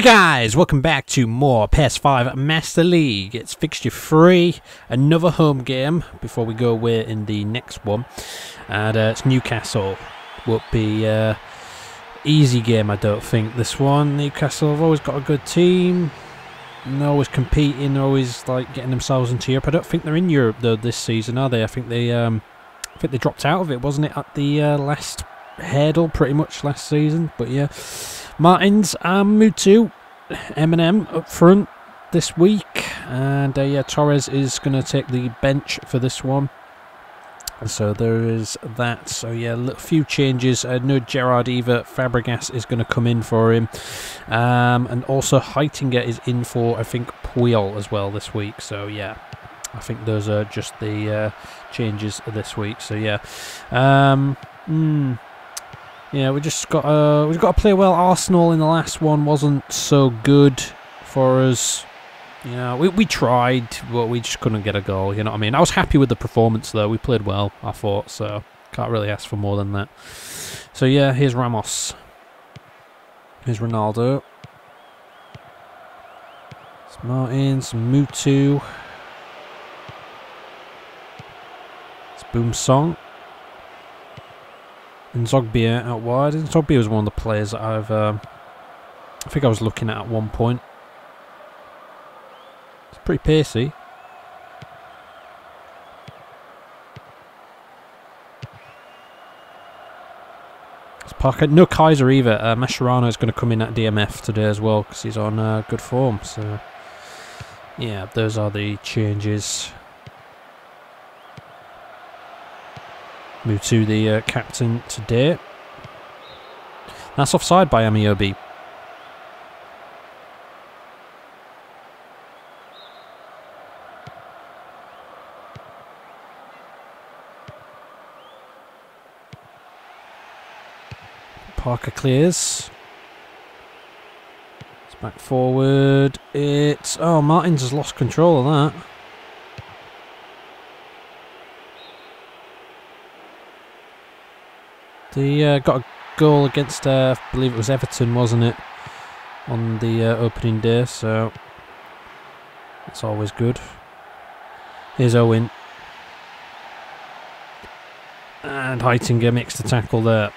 Hi guys, welcome back to more PES 5 Master League. It's fixture free, another home game before we go away in the next one. And uh, it's Newcastle. Won't be uh, easy game, I don't think. This one, Newcastle have always got a good team. And they're always competing, they're always like getting themselves into Europe. I don't think they're in Europe though this season, are they? I think they, um, I think they dropped out of it, wasn't it, at the uh, last hurdle, pretty much last season. But yeah. Martins and Mutu, Eminem up front this week, and uh, yeah, Torres is going to take the bench for this one. So there is that. So yeah, a few changes. Uh, no Gerrard either. Fabregas is going to come in for him, um, and also Heitinga is in for I think Puyol as well this week. So yeah, I think those are just the uh, changes this week. So yeah. Um, mm, yeah, we just got uh, we've got to play well. Arsenal in the last one wasn't so good for us. Yeah, we we tried, but we just couldn't get a goal. You know what I mean? I was happy with the performance though. We played well, I thought. So can't really ask for more than that. So yeah, here's Ramos. Here's Ronaldo. It's Martins, Mutu. It's Boumsong. And Zogbia out wide. And Zogbia was one of the players that I've, um, I think I was looking at at one point. It's pretty pacey. It's Parker. No Kaiser either. Uh, Mascherano is going to come in at DMF today as well because he's on uh, good form. So, yeah, those are the changes. Move to the uh, captain today. That's offside by Ameobi. Parker clears. It's back forward. It's... Oh, Martins has lost control of that. They uh, got a goal against, uh, I believe it was Everton, wasn't it? On the uh, opening day, so it's always good. Here's Owen. And Heitinga makes the tackle there.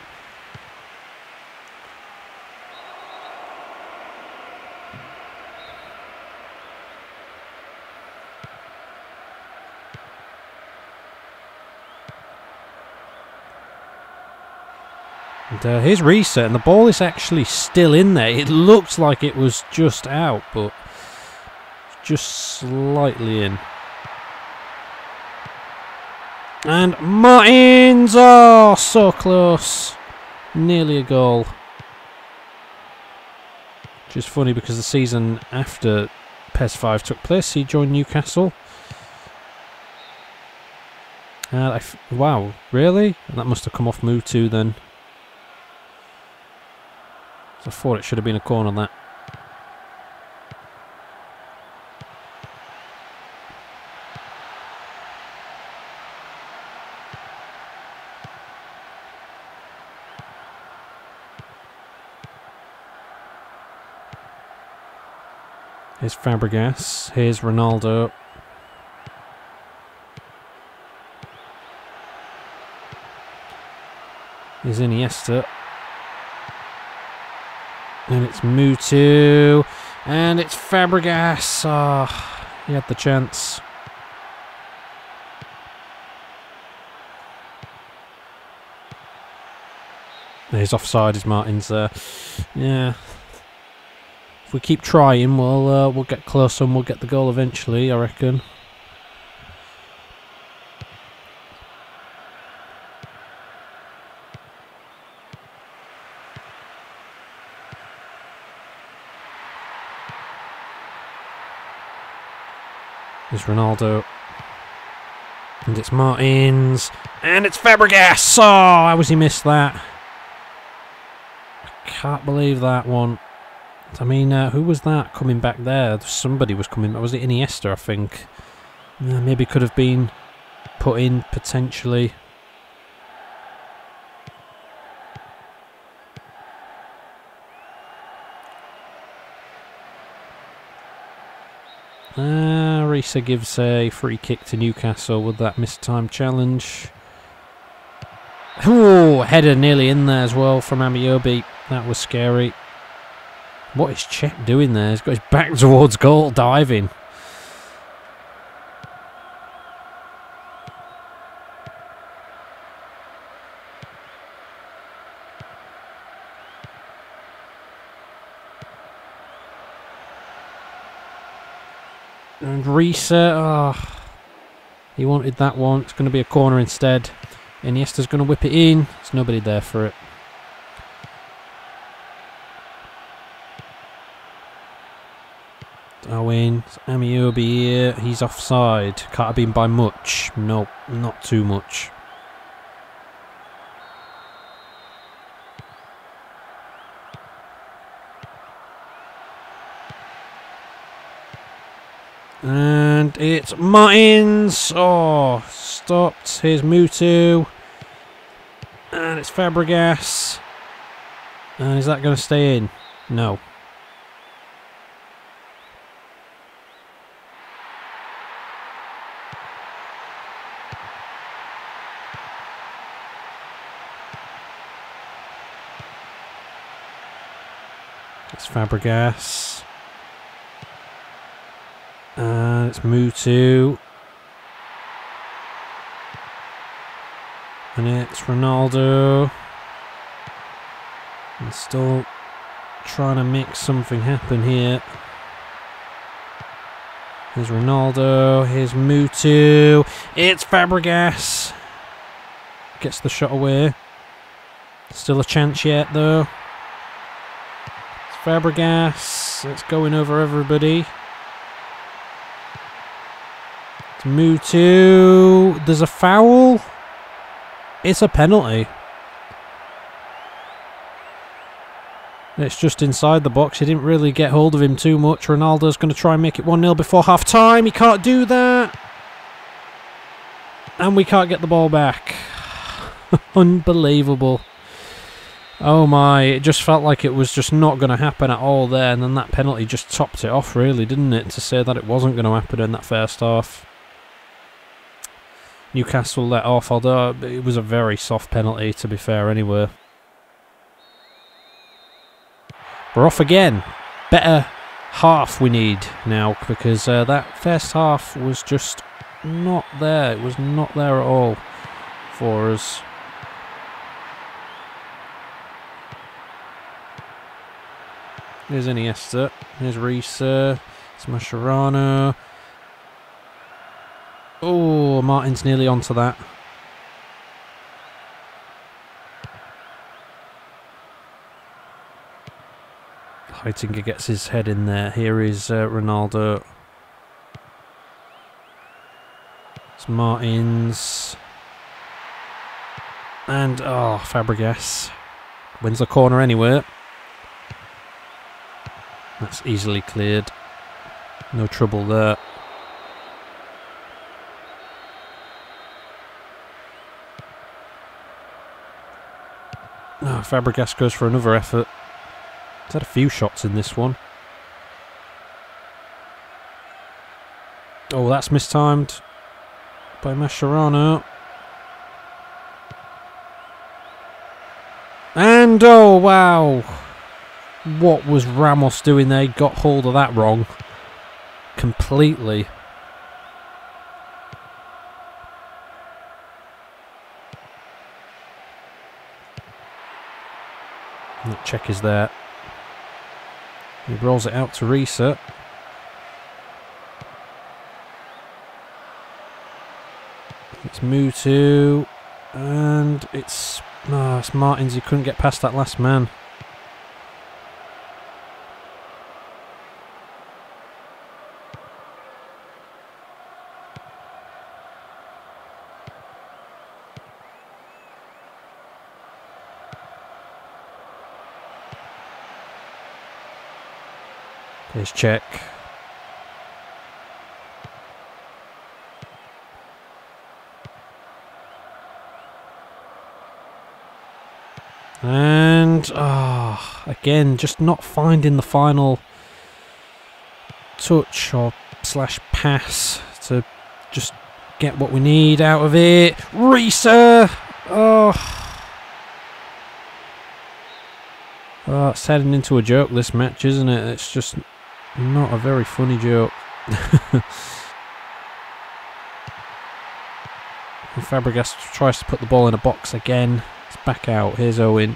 And uh, here's reset, and the ball is actually still in there. It looks like it was just out, but just slightly in. And Martins! Oh, so close. Nearly a goal. Which is funny because the season after PES 5 took place, he joined Newcastle. Uh, wow, really? That must have come off Mutu then. I thought it should have been a corner that. Here's Fabregas. Here's Ronaldo. Here's Iniesta. And it's Mutu. And it's Fabregas. Oh, he had the chance. He's offside, is Martins there. Yeah. If we keep trying, we'll uh, we'll get close and we'll get the goal eventually, I reckon. There's Ronaldo. And it's Martins. And it's Fabregas! Oh, how was he missed that? I can't believe that one. I mean, uh, who was that coming back there? Somebody was coming. Was it Iniesta, I think? Uh, maybe could have been put in potentially. Uh, Riise gives a free kick to Newcastle with that missed time challenge. Oh, header nearly in there as well from Ameobi. That was scary. What is Cech doing there? He's got his back towards goal, diving. And Oh, he wanted that one. It's going to be a corner instead. Iniesta's going to whip it in. There's nobody there for it. Owen, Ameobi here. He's offside. Can't have been by much. No, not too much. And it's Martins. Oh, stopped. Here's Mutu. And it's Fabregas. And is that going to stay in? No. It's Fabregas. And it's Mutu. And it's Ronaldo. And still trying to make something happen here. Here's Ronaldo. Here's Mutu. It's Fabregas. Gets the shot away. Still a chance yet, though. It's Fabregas. It's going over everybody. It's Mutu. There's a foul. It's a penalty. It's just inside the box. He didn't really get hold of him too much. Ronaldo's going to try and make it 1-0 before half-time. He can't do that. And we can't get the ball back. Unbelievable. Oh my, it just felt like it was just not going to happen at all there. And then that penalty just topped it off, really, didn't it? To say that it wasn't going to happen in that first half. Newcastle let off, although it was a very soft penalty, to be fair, anyway. We're off again. Better half we need now because uh, that first half was just not there. It was not there at all for us. Here's Iniesta. Here's Riise. It's Mascherano. Oh, Martin's nearly onto that. Heitinga gets his head in there. Here is uh, Ronaldo. It's Martins. And, oh, Fabregas. Wins the corner anyway. That's easily cleared. No trouble there. Oh, Fabregas goes for another effort. He's had a few shots in this one. Oh, that's mistimed by Mascherano. And oh wow. What was Ramos doing there? He got hold of that wrong. Completely. Cech is there. He rolls it out to Riise. It's Mutu. And it's, oh, it's Martins. He couldn't get past that last man. Here's Cech. And ah, oh, again, just not finding the final touch or slash pass to just get what we need out of it. Riise! Oh. Oh, it's heading into a joke this match, isn't it? It's just not a very funny joke. Fabregas tries to put the ball in a box again. It's back out. Here's Owen.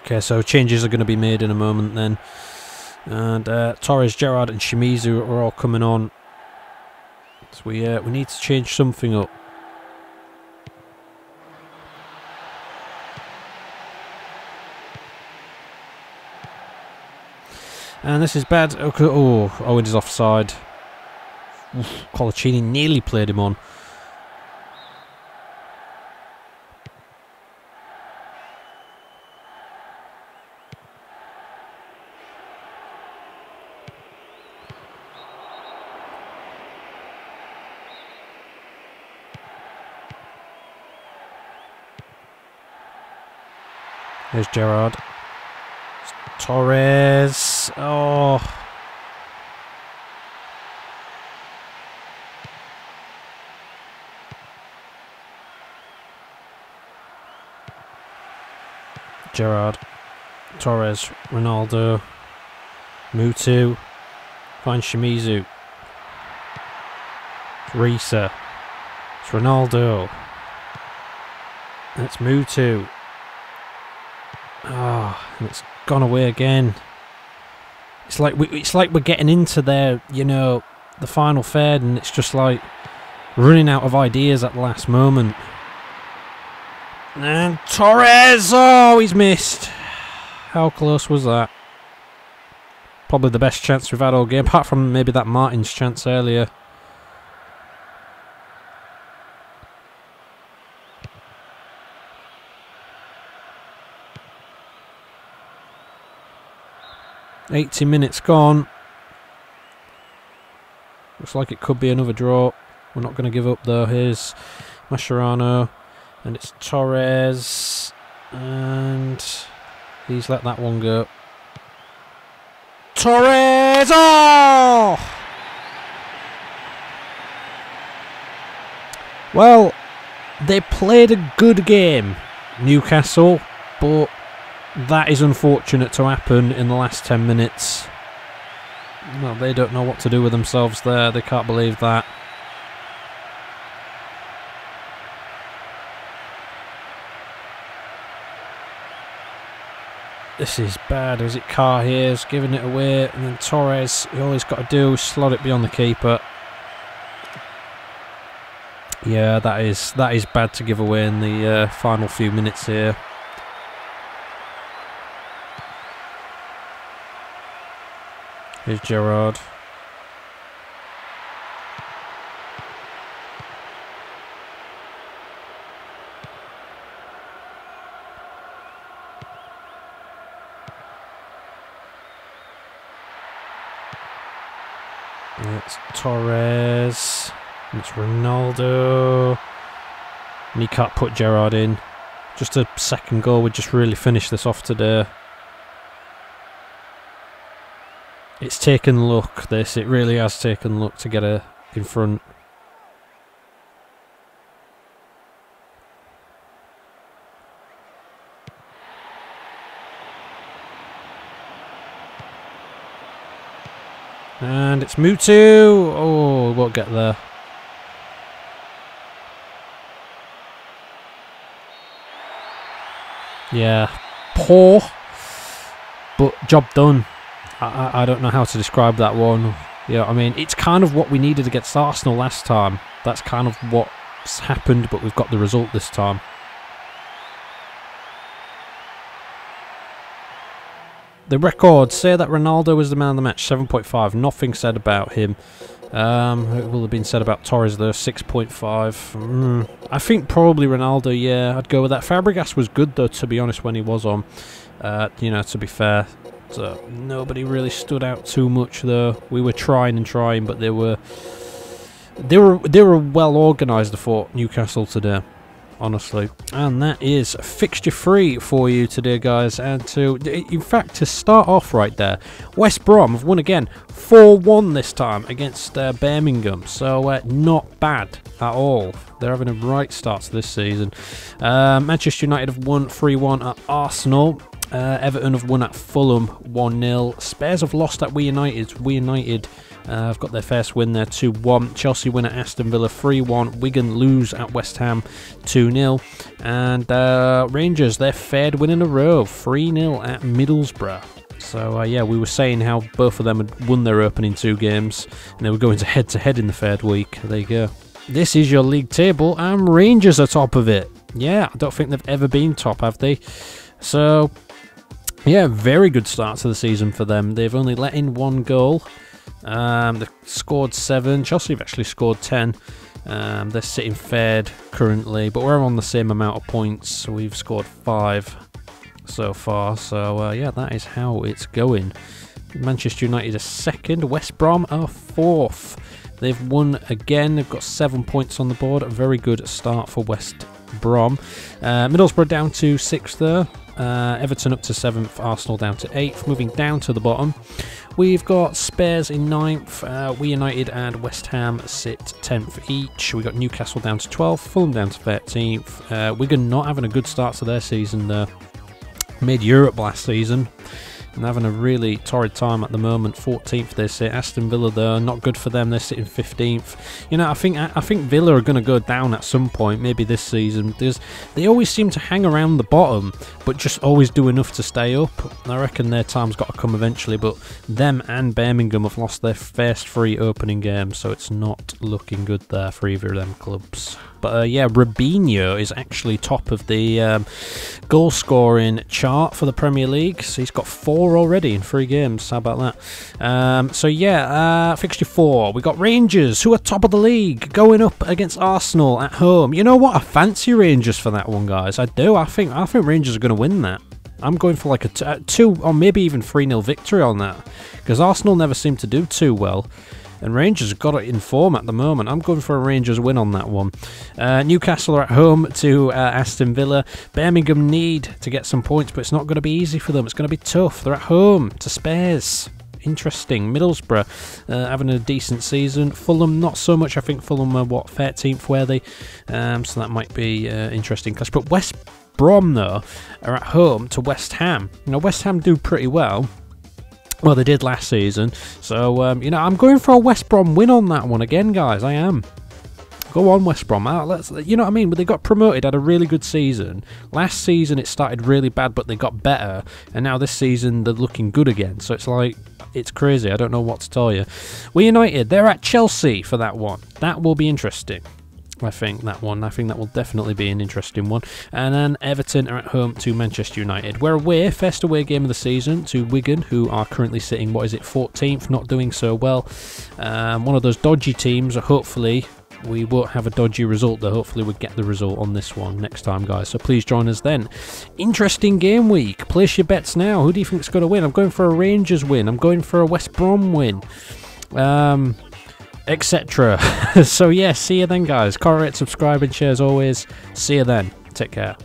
Okay, so changes are going to be made in a moment then. And uh, Torres, Gerrard and Shimizu are all coming on. So we, uh, we need to change something up. And this is bad. Oh, Owen is offside. Oof, Coloccini nearly played him on. There's Gerrard. Torres. Oh. Gerrard. Torres. Ronaldo. Mutu. Find Shimizu. Riise. It's Ronaldo. It's Mutu. Oh, it's gone away again. It's like we, it's like we're getting into there, you know, the final third, and it's just like running out of ideas at the last moment. And Torres, oh, he's missed. How close was that? Probably the best chance we've had all game, apart from maybe that Martin's chance earlier. 80 minutes gone. Looks like it could be another draw. We're not going to give up though. Here's Mascherano. And it's Torres. And he's let that one go. Torres! Oh! Well, they played a good game, Newcastle, but that is unfortunate to happen in the last 10 minutes. Well, they don't know what to do with themselves there. They can't believe that. This is bad. Is it Carr here? Is giving it away. And then Torres, all he's got to do is slot it beyond the keeper. Yeah, that is that is bad to give away in the uh, final few minutes here. Here's Gerrard. It's Torres. It's Ronaldo. And he can't put Gerrard in. Just a second goal would just really finish this off today. It's taken luck, this. It really has taken luck to get her in front. And it's Mutu. Oh, won't get there. Yeah, poor, but job done. I, I don't know how to describe that one. Yeah, I mean, it's kind of what we needed against Arsenal last time. That's kind of what's happened, but we've got the result this time. The records say that Ronaldo was the man of the match, 7.5. Nothing said about him. Um, it will have been said about Torres though, 6.5. Mm, I think probably Ronaldo, yeah, I'd go with that. Fabregas was good though, to be honest, when he was on. Uh, you know, to be fair, nobody really stood out too much though. We were trying and trying, but they were they were they were well organised. Thought Newcastle today. honestly. And that is fixture free for you today, guys. And to, in fact, to start off right there, West Brom have won again 4 1 this time against uh, Birmingham. So, uh, not bad at all. They're having a right start to this season. Uh, Manchester United have won 3 1 at Arsenal. Uh, Everton have won at Fulham 1 0. Spurs have lost at We United. We United uh, have got their first win there 2 1. Chelsea win at Aston Villa 3 1. Wigan lose at West Ham 2 0. And uh, Rangers, their third win in a row 3 0 at Middlesbrough. So uh, yeah, we were saying how both of them had won their opening two games, and they were going to head to head in the third week. There you go. This is your league table, and Rangers are top of it. Yeah, I don't think they've ever been top, have they? So yeah, very good start to the season for them. They've only let in one goal. Um, they've scored seven. Chelsea have actually scored ten. Um, they're sitting third currently, but we're on the same amount of points. we've scored five so far. So uh, yeah, that is how it's going. Manchester United are second. West Brom are fourth. They've won again. They've got seven points on the board. A very good start for West Brom. Uh, Middlesbrough down to sixth there. Uh, Everton up to 7th, Arsenal down to 8th. Moving down to the bottom, we've got Spurs in 9th, uh, We United and West Ham sit 10th each. We've got Newcastle down to 12th, Fulham down to 13th. Uh, Wigan not having a good start to their season there. Made Europe last season and having a really torrid time at the moment. 14th they sit. Aston Villa though, not good for them. They're sitting 15th. You know, I think I think Villa are going to go down at some point, maybe this season. There's, they always seem to hang around the bottom, but just always do enough to stay up. I reckon their time's got to come eventually. But them and Birmingham have lost their first three opening games, so it's not looking good there for either of them clubs. But uh, yeah, Robinho is actually top of the um, goal scoring chart for the Premier League. So he's got four already in three games. How about that? Um, so yeah, uh, fixture four. We got Rangers, who are top of the league, going up against Arsenal at home. You know what? I fancy Rangers for that one, guys. I do. I think I think Rangers are going to win that. I'm going for like a uh, two or maybe even 3 0 victory on that because Arsenal never seem to do too well. And Rangers have got it in form at the moment. I'm going for a Rangers win on that one. Uh, Newcastle are at home to uh, Aston Villa. Birmingham need to get some points, but it's not going to be easy for them. It's going to be tough. They're at home to Spurs interesting. Middlesbrough uh, having a decent season. Fulham, not so much. I think Fulham are what 13th, were they? Um, so that might be uh, interesting clash. But West Brom though are at home to West Ham. Know, West Ham do pretty well. Well, they did last season. So, um, you know, I'm going for a West Brom win on that one again, guys. I am. Go on, West Brom. Uh, let's, you know what I mean? But they got promoted, had a really good season. Last season it started really bad, but they got better, and now this season they're looking good again. So it's like it's crazy. I don't know what to tell you. We United, they're at Chelsea for that one. That will be interesting. I think that one. I think that will definitely be an interesting one. And then Everton are at home to Manchester United. We're away, first away game of the season to Wigan, who are currently sitting, what is it, 14th, not doing so well. Um, one of those dodgy teams, hopefully. We won't have a dodgy result, though. Hopefully, we get the result on this one next time, guys. So please join us then. Interesting game week. Place your bets now. Who do you think is going to win? I'm going for a Rangers win. I'm going for a West Brom win. Um, etc. so yeah, see you then guys. Comment, subscribe and share as always. See you then. Take care.